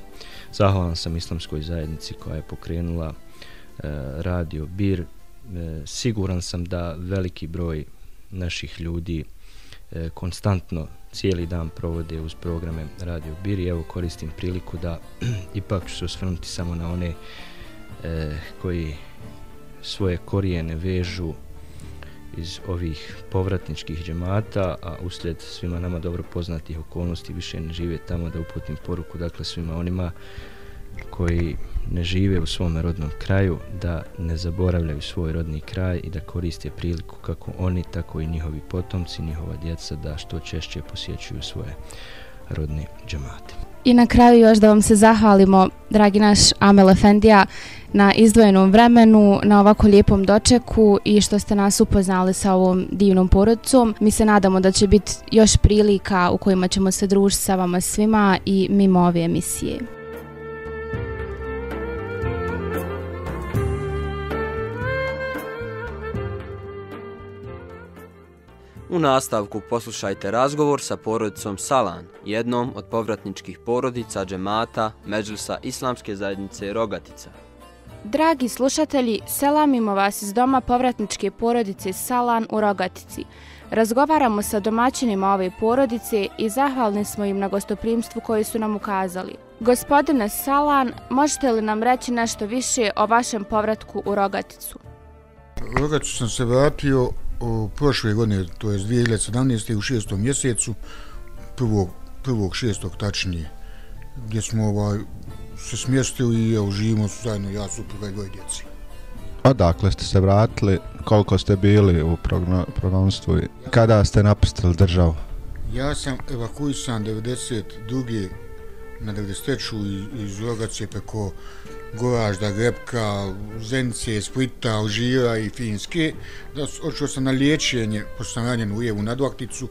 Zahvalan sam islamskoj zajednici koja je pokrenula e, Radio Bir. E, siguran sam da veliki broj naših ljudi e, konstantno cijeli dan provode uz programe Radio Biri. Evo koristim priliku da ipak ću se osvrnuti samo na one e, koji svoje korijene vežu iz ovih povratničkih džemata, a uslijed svima nama dobro poznatih okolnosti više ne žive tamo da uputim poruku, dakle svima onima koji ne žive u svom rodnom kraju, da ne zaboravljaju svoj rodni kraj i da koriste priliku kako oni, tako i njihovi potomci, njihova djeca, da što češće posjećuju svoje rodne džemate. I na kraju još da vam se zahvalimo, dragi naš Amel Efendija, na izdvojenom vremenu, na ovako lijepom dočeku i što ste nas upoznali sa ovom divnom porodcom. Mi se nadamo da će biti još prilika u kojima ćemo se družiti sa vama svima i mimo ove emisije. U nastavku poslušajte razgovor sa porodicom Salan, jednom od povratničkih porodica džemata Međlisa Islamske zajednice Rogatica. Dragi slušatelji, selamimo vas iz doma povratničke porodice Salan u Rogatici. Razgovaramo sa domaćinima ove porodice i zahvalni smo im na gostoprimstvu koje su nam ukazali. Gospodine Salan, možete li nam reći nešto više o vašem povratku u Rogaticu? U Rogaticu sam se vratio prošle godine, to je 2017. u šestom mjesecu, prvog, prvog šestog tačnije, gdje smo ovaj, se smjestili i evo, živimo zajedno ja, supruga i dvoje djeci. Odakle ste se vratili, koliko ste bili u progonstvu i kada ste napustili državu? Ja sam evakuisan 92 na 93. iz Rogacije preko Goražda, Grepka, Zence, Splita, Alžira i Finske. Da, odšao sam na liječenje, pošto sam ranjen u Jevu nadvakticu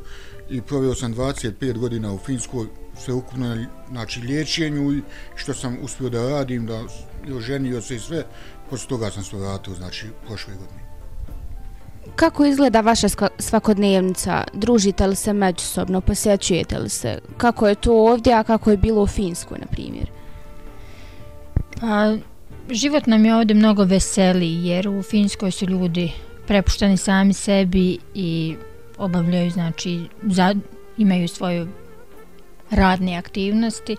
i provio sam 25 godina u Finskoj, sve ukupno na znači, liječenju i što sam uspio da radim, da oženio se i sve, posle toga sam se vratio, znači, prošle godine. Kako izgleda vaša svakodnevnica? Družite li se međusobno? Posjećujete li se? Kako je to ovdje, a kako je bilo u Finskoj, na primjer? Pa, život nam je ovdje mnogo veseli, jer u Finskoj su ljudi prepušteni sami sebi i obavljaju, znači, za, imaju svoju radne aktivnosti,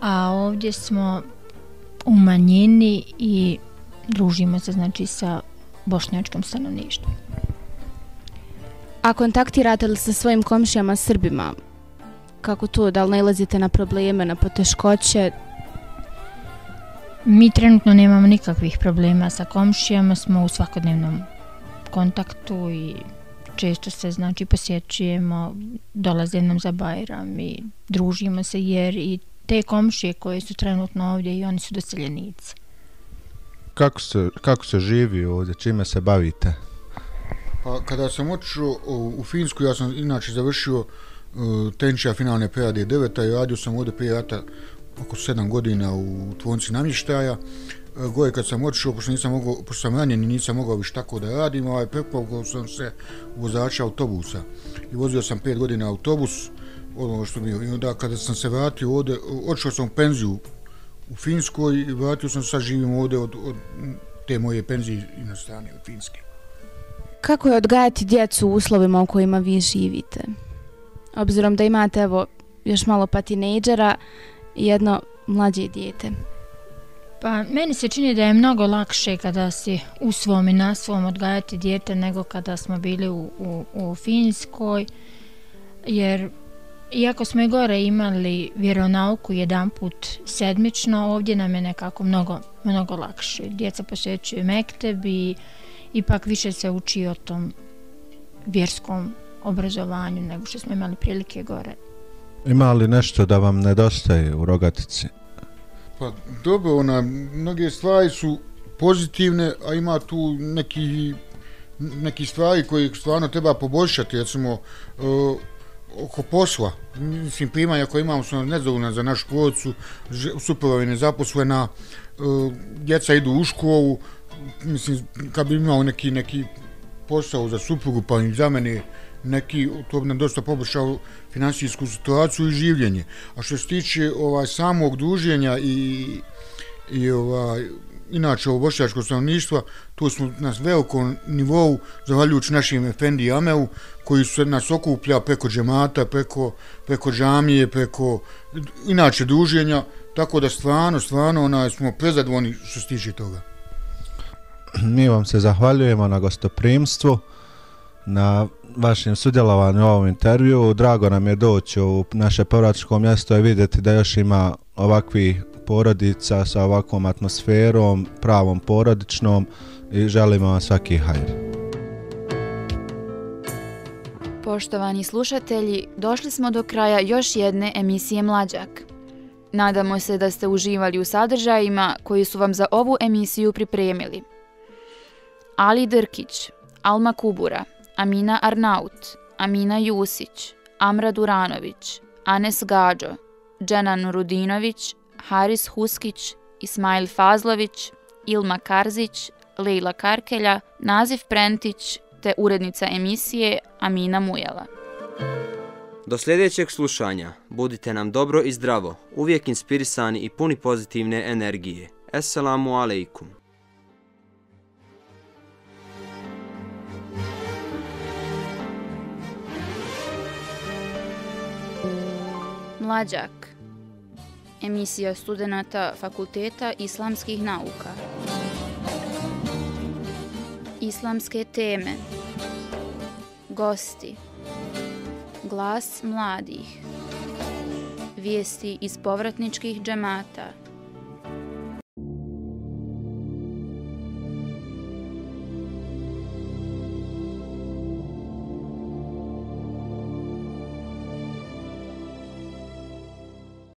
a ovdje smo u manjini i družimo se, znači, sa bošnjačkom stanovništvom. A kontaktirate li sa svojim komšijama Srbima? Kako to, da li nalazite na probleme, na poteškoće? Mi trenutno nemamo nikakvih problema sa komšijama, smo u svakodnevnom kontaktu i često se znači posjećujemo, dolaze nam za Bajram i družimo se jer i te komšije koje su trenutno ovdje i oni su doseljenici. Kako se, kako se živi ovdje, čime se bavite? Pa kada sam otišao u Finsku, ja sam inače završio uh, tenčija finalne PAD 9. i radio sam ovdje prije rata oko 7 godina u tvonci namještaja. E, uh, Goje kad sam otišao, pošto, nisam mogao, pošto sam ranjen i nisam mogao više tako da radim, ovaj, prepovukao sam se vozača autobusa. I vozio sam 5 godina autobus, ono što bio. I onda kada sam se vratio ovdje, otišao sam u penziju u Finskoj i vratio sam se, sad živim ovdje od, od te moje penzije inostrane na od Finske. Kako je odgajati djecu u uslovima u kojima vi živite? Obzirom da imate evo još malo patinejdžera i jedno mlađe dijete. Pa meni se čini da je mnogo lakše kada si u svom i na svom odgajati dijete nego kada smo bili u, u, u Finskoj. Jer iako smo i gore imali vjeronauku jedan put sedmično, ovdje nam je nekako mnogo, mnogo lakše. Djeca posjećuju mekteb i ipak više se uči o tom vjerskom obrazovanju nego što smo imali prilike gore. Ima li nešto da vam nedostaje u rogatici? Pa dobro, ona, mnoge stvari su pozitivne, a ima tu neki, neki stvari koje stvarno treba poboljšati, recimo, uh, oko posla, mislim, primanja koje imamo su nezadovoljna za našu porodcu, suprova je nezaposlena, uh, djeca idu u školu, mislim, kad bi imao neki, neki posao za suprugu, pa i za mene neki, to bi nam dosta poboljšao finansijsku situaciju i življenje. A što se tiče ovaj, samog druženja i, i ovaj, inače ovo bošnjačko stanovništva, tu smo na velikom nivou, zahvaljujući našim Efendi Ameu, koji su nas okuplja preko džemata, preko, preko džamije, preko inače druženja, tako da stvarno, stvarno onaj, smo prezadvoni što se tiče toga mi vam se zahvaljujemo na gostoprimstvu, na vašem sudjelovanju u ovom intervju. Drago nam je doći u naše povratničko mjesto i vidjeti da još ima ovakvi porodica sa ovakvom atmosferom, pravom porodičnom i želimo vam svaki hajr. Poštovani slušatelji, došli smo do kraja još jedne emisije Mlađak. Nadamo se da ste uživali u sadržajima koji su vam za ovu emisiju pripremili. Ali Drkić, Alma Kubura, Amina Arnaut, Amina Jusić, Amra Duranović, Anes Gađo, Dženan Rudinović, Haris Huskić, Ismail Fazlović, Ilma Karzić, Lejla Karkelja, Nazif Prentić te urednica emisije Amina Mujela. Do sljedećeg slušanja budite nam dobro i zdravo, uvijek inspirisani i puni pozitivne energije. Assalamu alaikum. Mlađak. Emisija studenta Fakulteta islamskih nauka. Islamske teme. Gosti. Glas mladih. Vijesti iz povratničkih džemata.